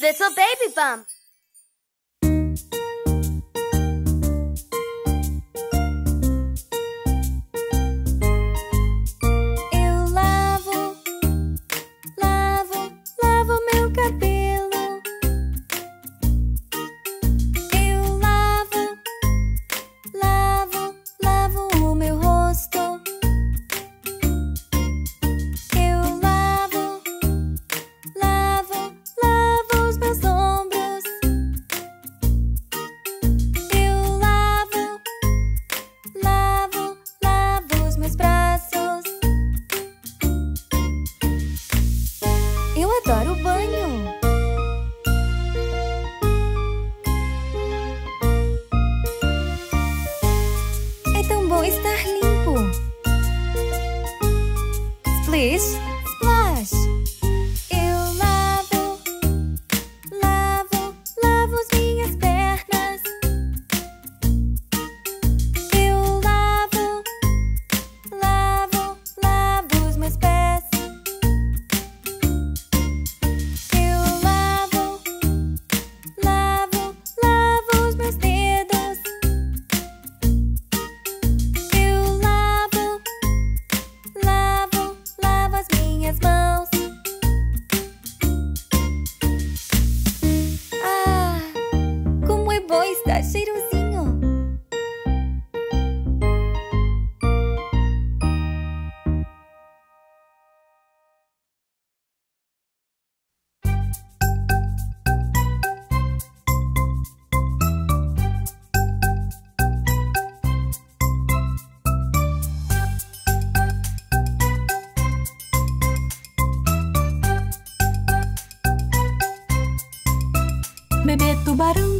Little baby bump. baru.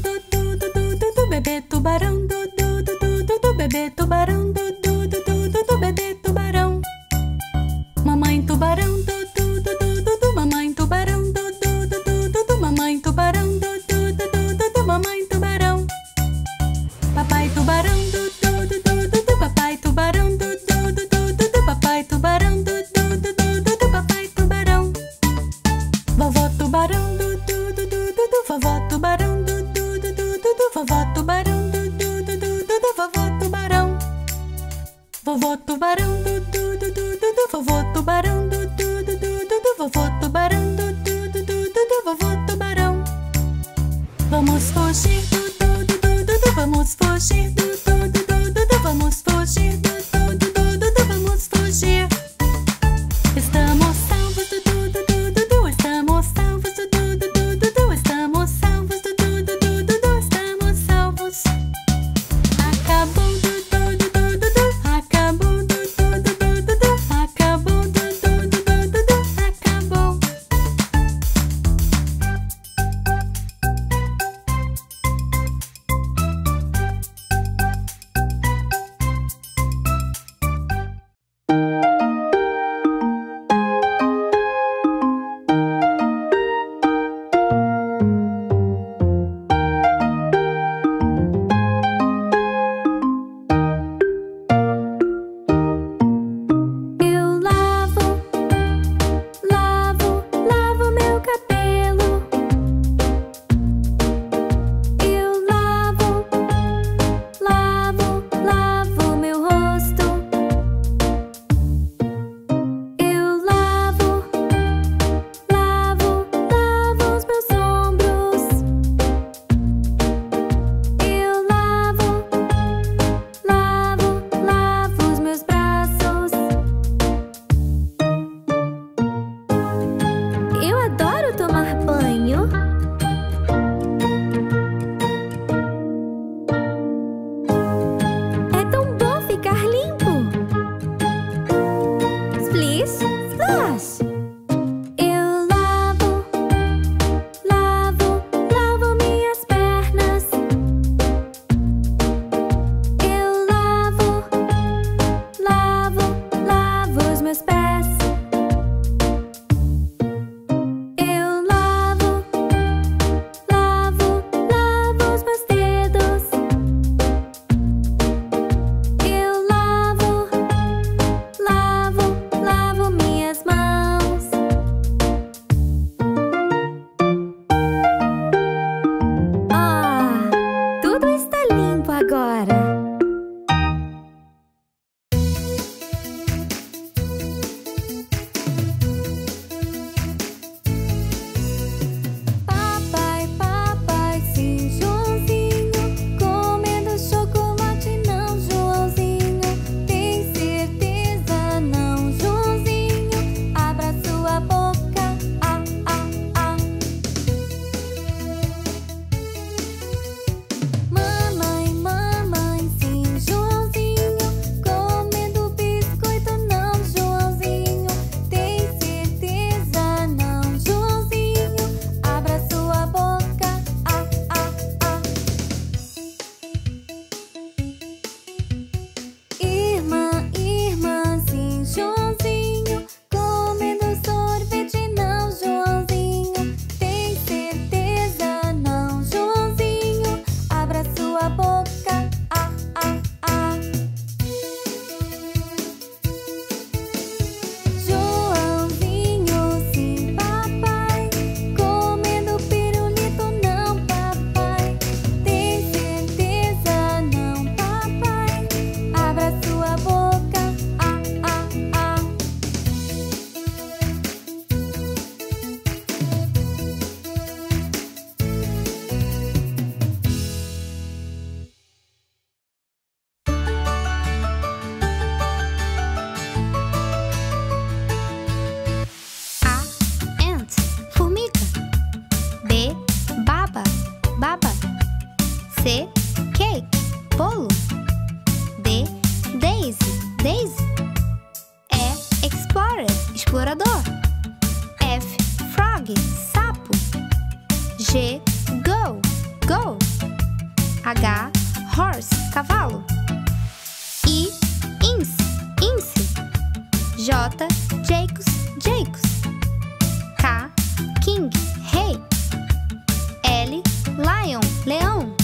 Lion, leão.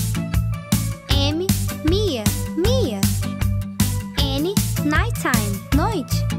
M, Mia, Mia. N, nighttime, noite.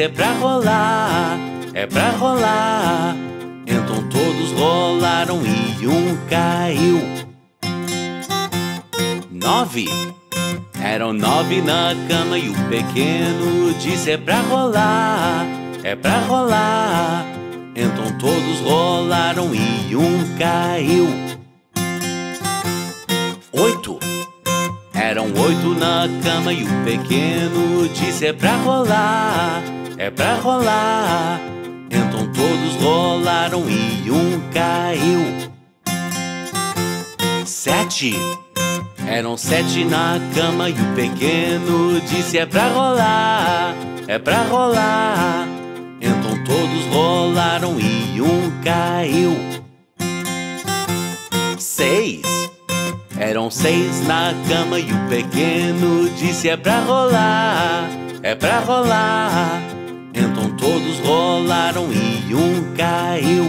É pra rolar, é pra rolar. Então todos rolaram e um caiu. Nove. Eram nove na cama e o pequeno disse é pra rolar, é pra rolar. Então todos rolaram e um caiu. Oito. Eram oito na cama e o pequeno disse é pra rolar, é pra rolar. Então todos rolaram e um caiu. Sete. Eram sete na cama e o pequeno disse é pra rolar, é pra rolar. Então todos rolaram e um caiu. Seis. Eram seis na cama e o pequeno disse é pra rolar, é pra rolar. Todos rolaram e um caiu.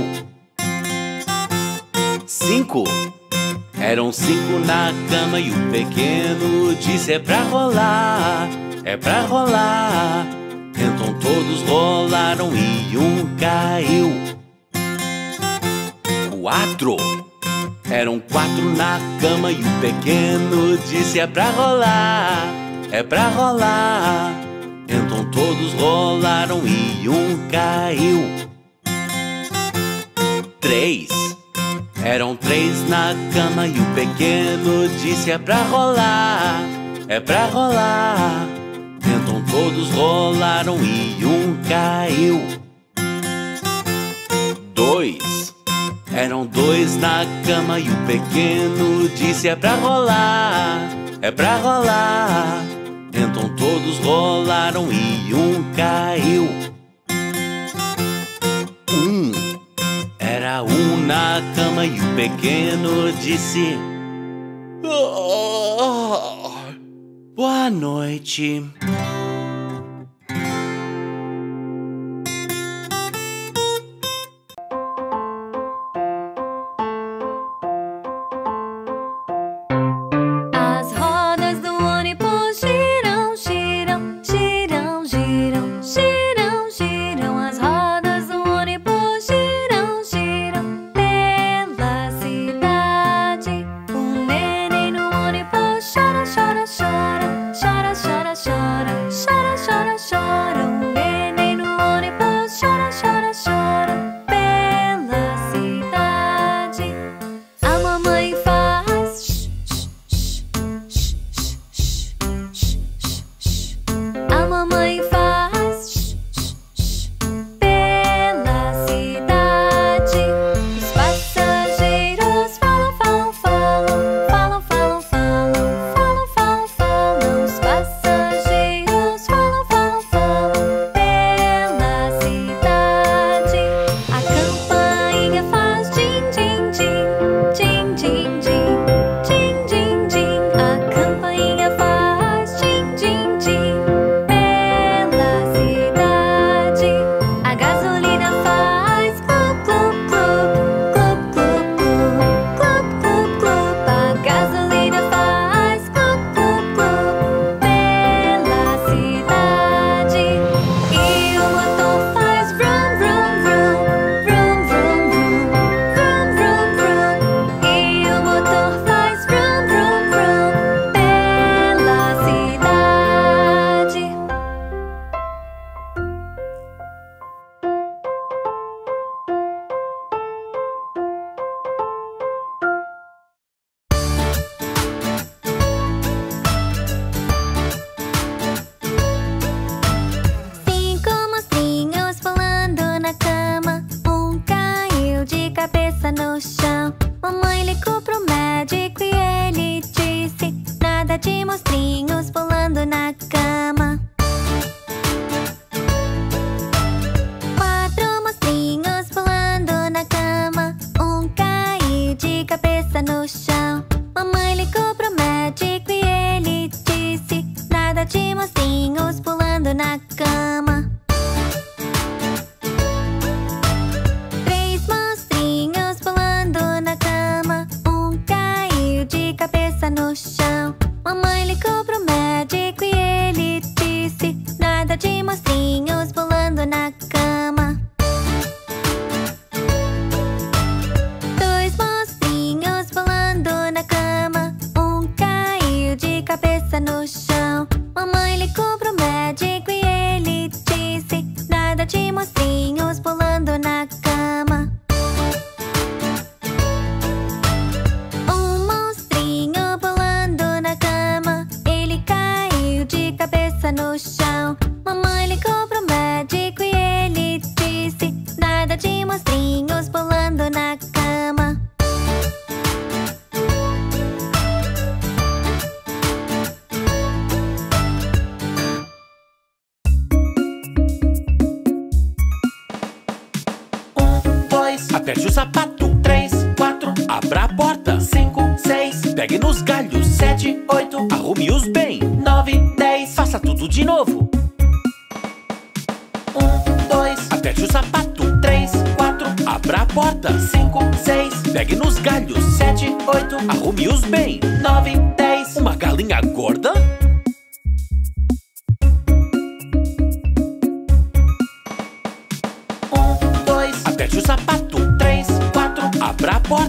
Cinco. Eram cinco na cama e o pequeno disse é pra rolar, é pra rolar. Então todos rolaram e um caiu. Quatro. Eram quatro na cama e o pequeno disse é pra rolar, é pra rolar. Então todos rolaram e um caiu. Três. Eram três na cama e o pequeno disse é pra rolar, é pra rolar. Então todos rolaram e um caiu. Dois. Eram dois na cama e o pequeno disse é pra rolar, é pra rolar. Então todos rolaram e um caiu. Um. Era um na cama e o pequeno disse: "Oh, Boa noite.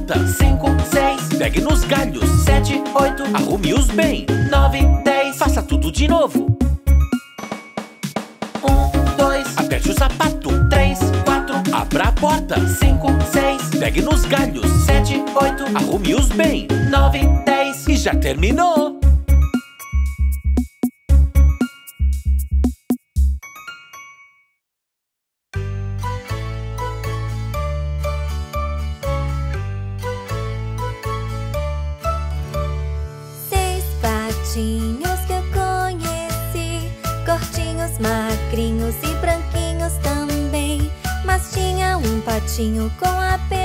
conta. 5, 6, pegue nos galhos. 7, 8, arrume-os bem. 9, 10, faça tudo de novo. 1, 2, aperte o sapato. 3, 4, abra a porta. 5, 6, pegue nos galhos. 7, 8, arrume-os bem. 9, 10, e já terminou. patinho com a pena.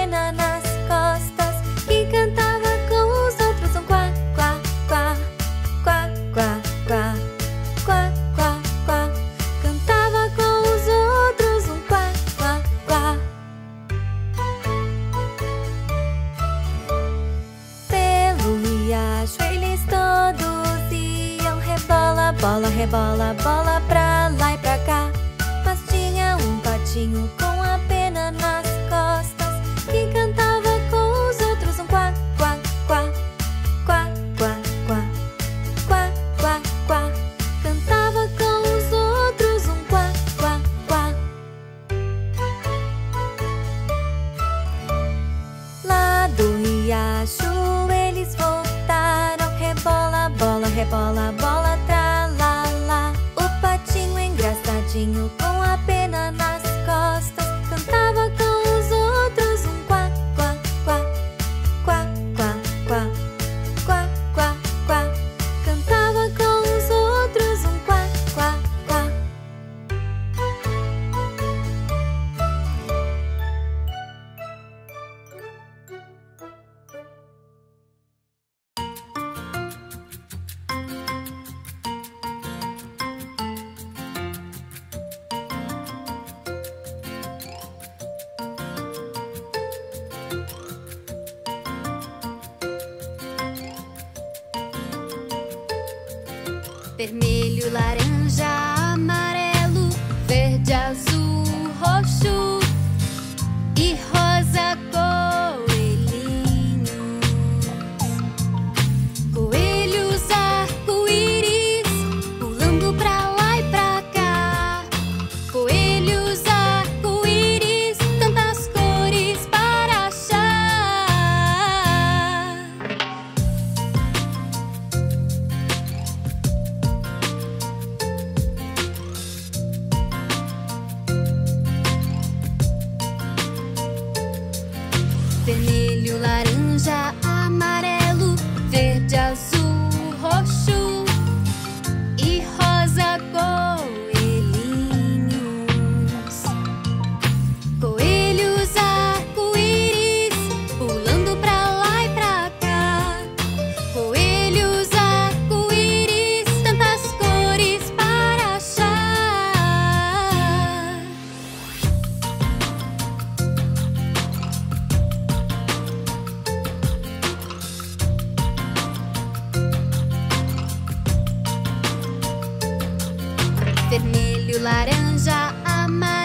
Laranja, amarelo,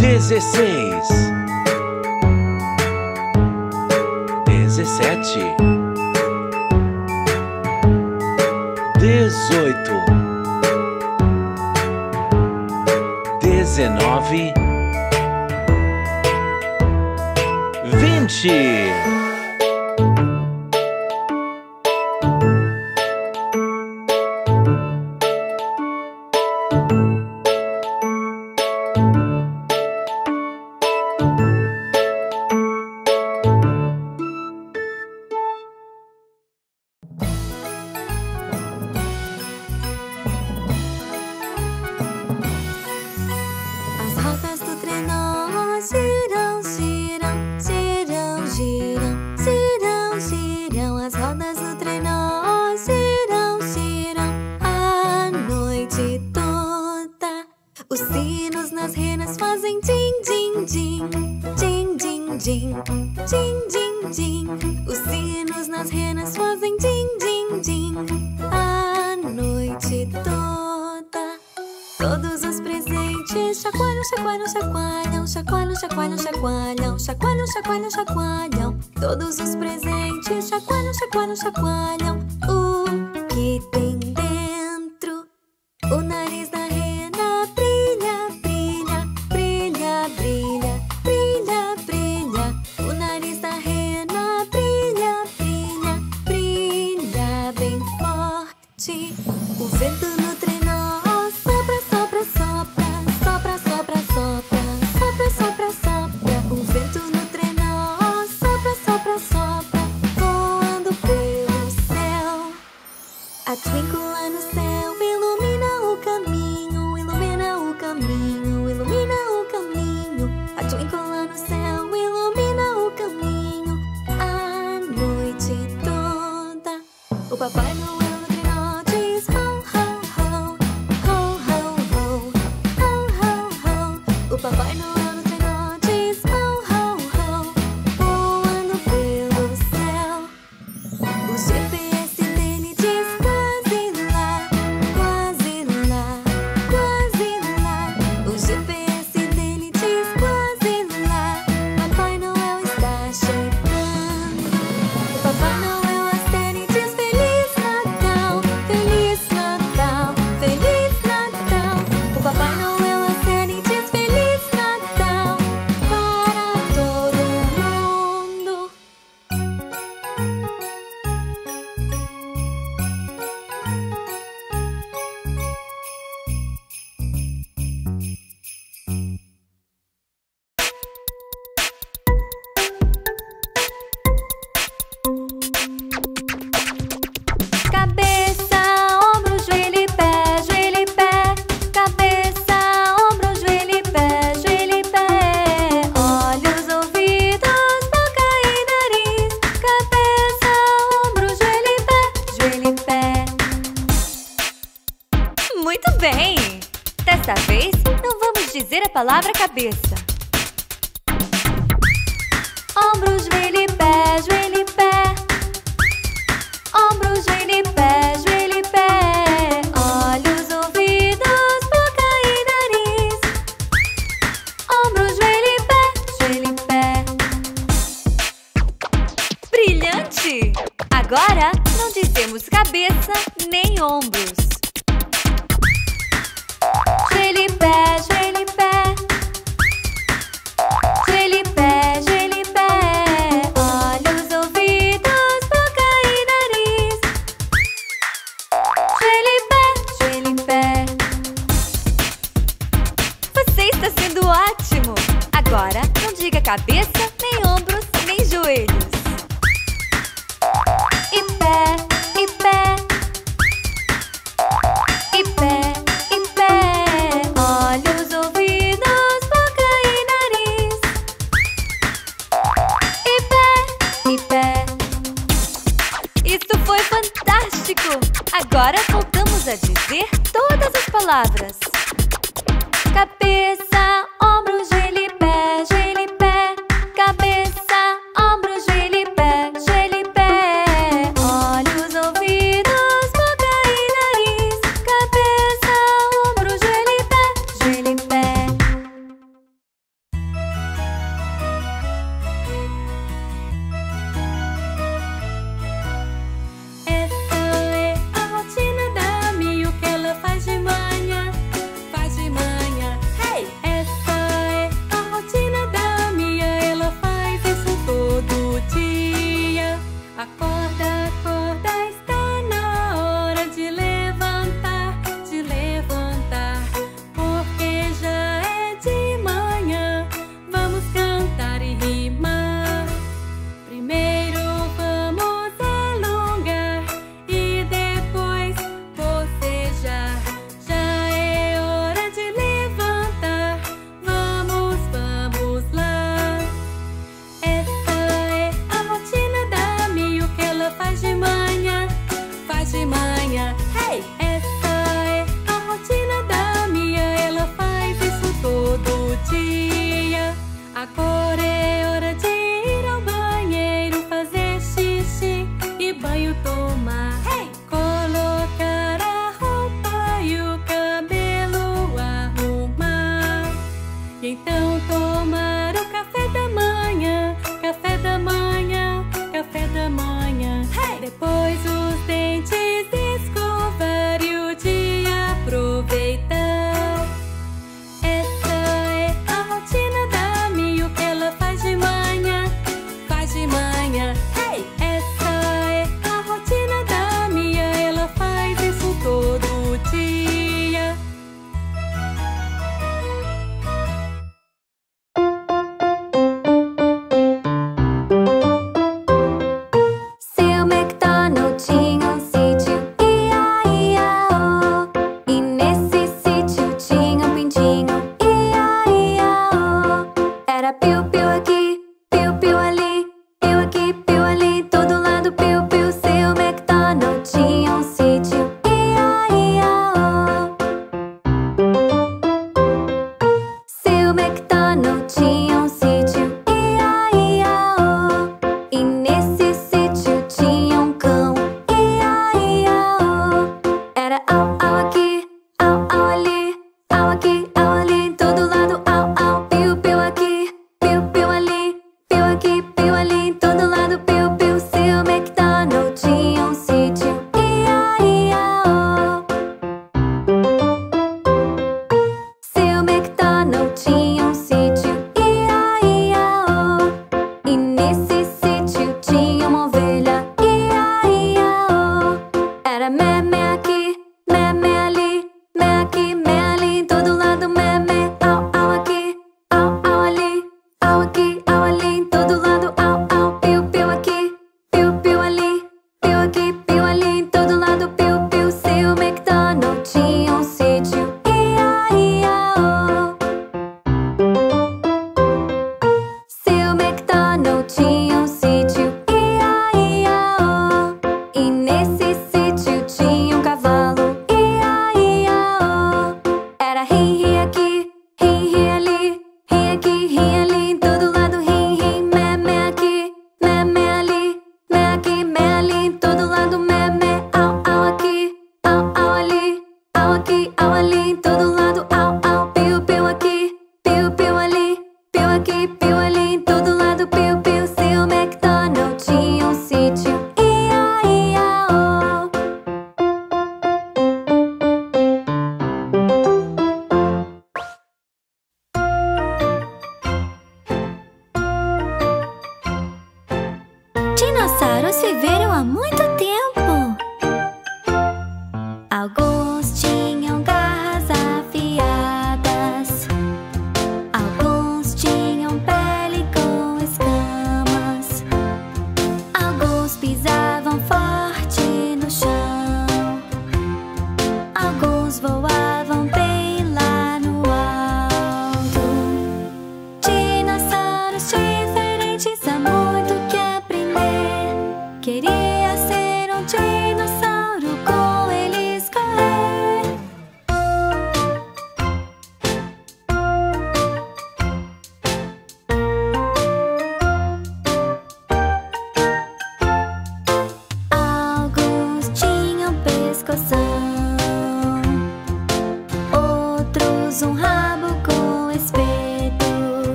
dezesseis, dezessete, dezoito, dezenove, vinte.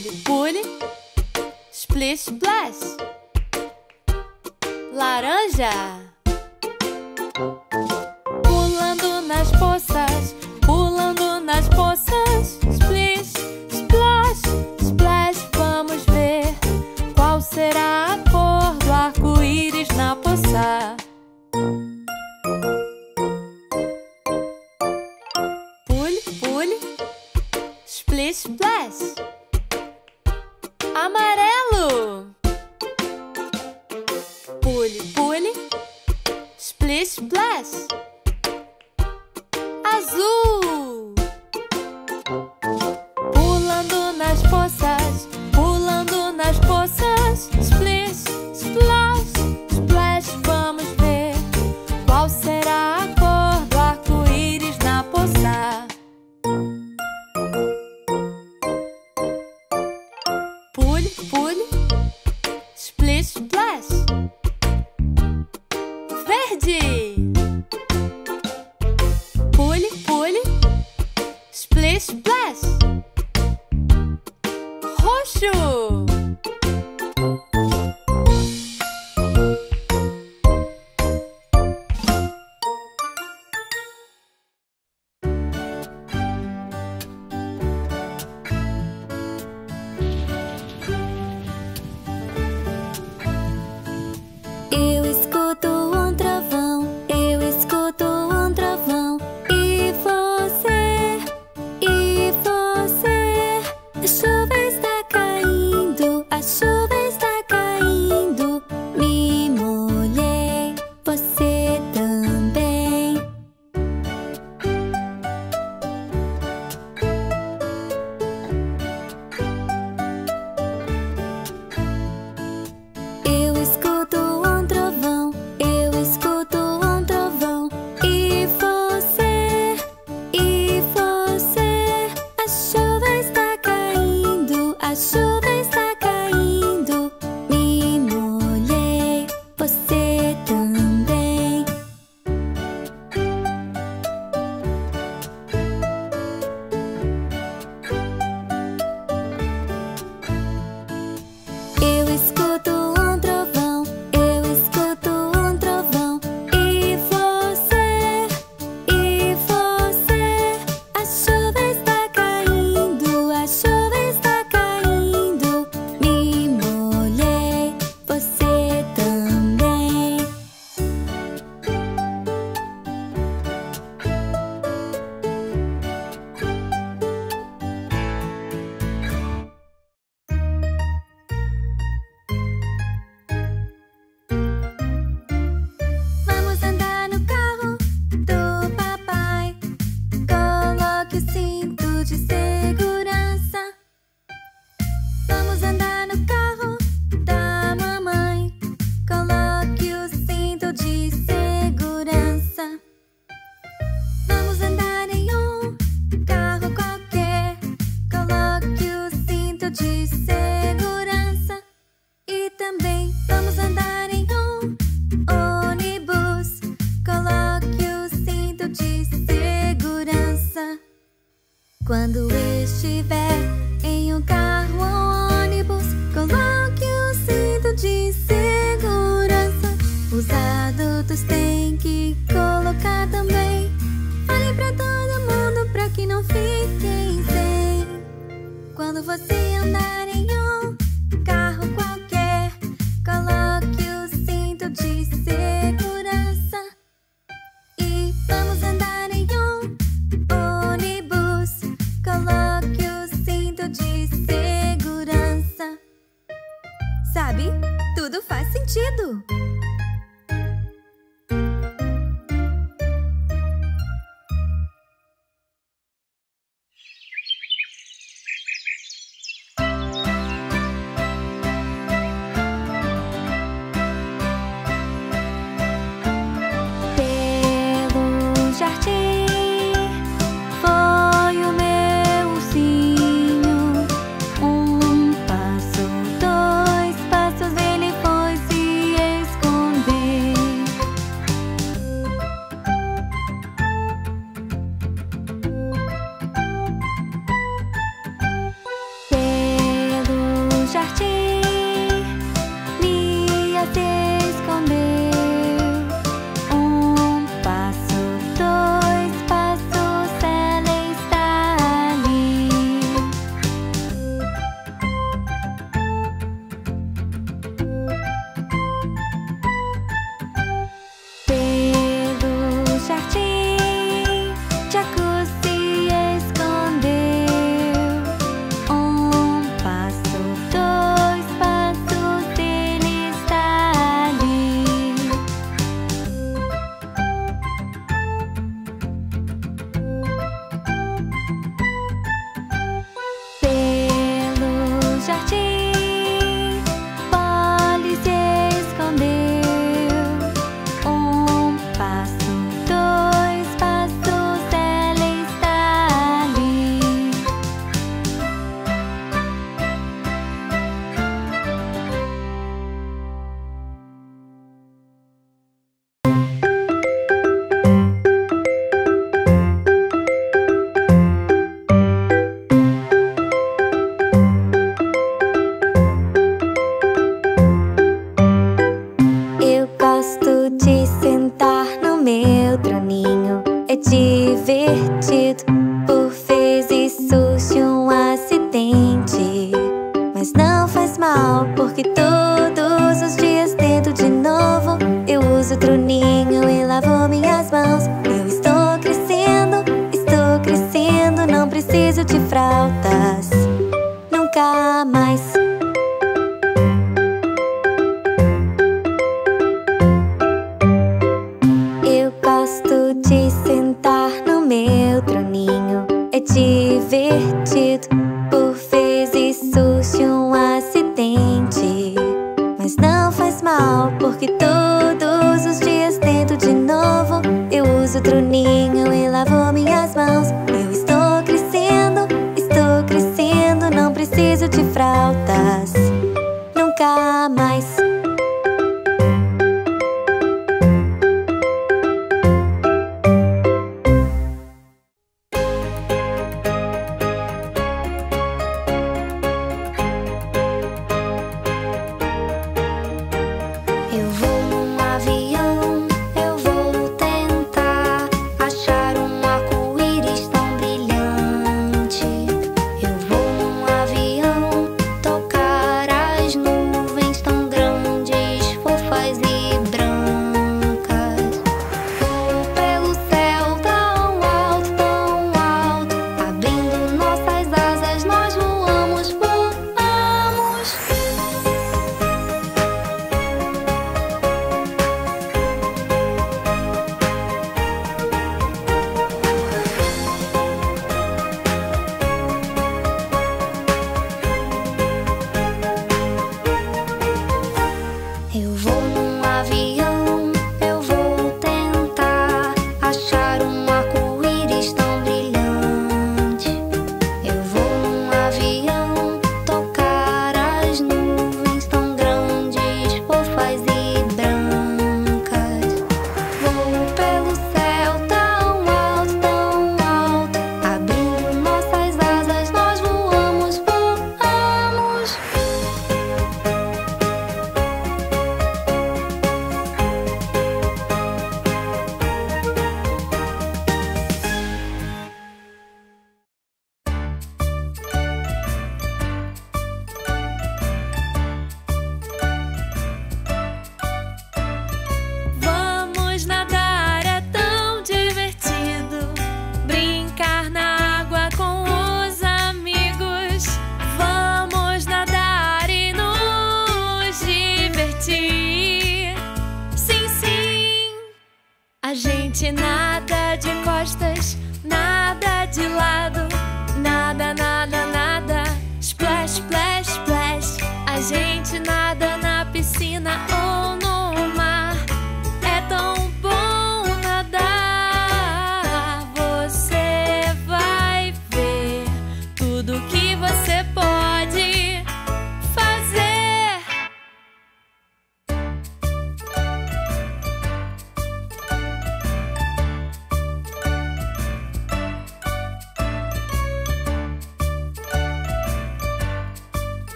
Chuva está caindo.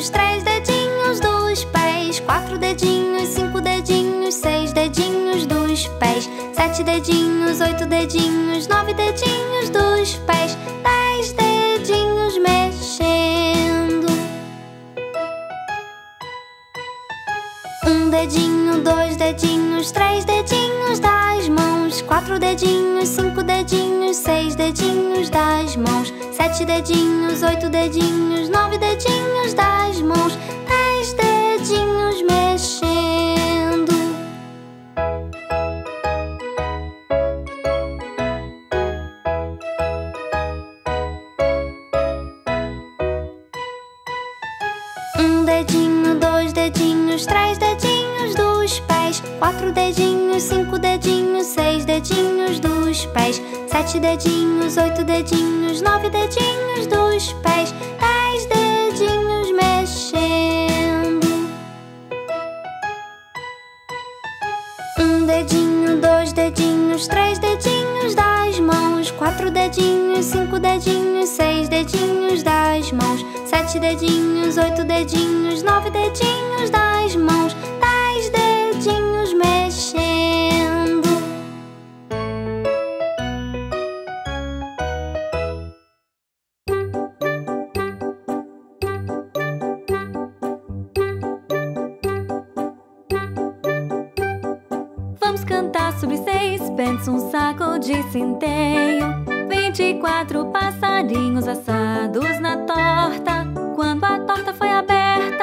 Dedinhos, três dedinhos dos pés, quatro dedinhos, cinco dedinhos, seis dedinhos dos pés, sete dedinhos, oito dedinhos, nove dedinhos dos pés, dez dedinhos mexendo. Um dedinho, dois dedinhos, três dedinhos das mãos, quatro dedinhos, cinco dedinhos, seis dedinhos das mãos, sete dedinhos, oito dedinhos, nove dedinhos das mãos, dez dedinhos mexendo. Um dedinho, dois dedinhos, três dedinhos dos pés, quatro dedinhos, cinco dedinhos, seis dedinhos dos pés, sete dedinhos, oito dedinhos, nove dedinhos dos pés, três dedinhos das mãos, quatro dedinhos, cinco dedinhos, seis dedinhos das mãos, sete dedinhos, oito dedinhos, nove dedinhos das mãos, dez dedinhos mexendo. Vamos cantar sobre seis pentes, um saco de centeio. Vinte e quatro passarinhos assados na torta. Quando a torta foi aberta,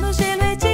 Por dia é deliciosa.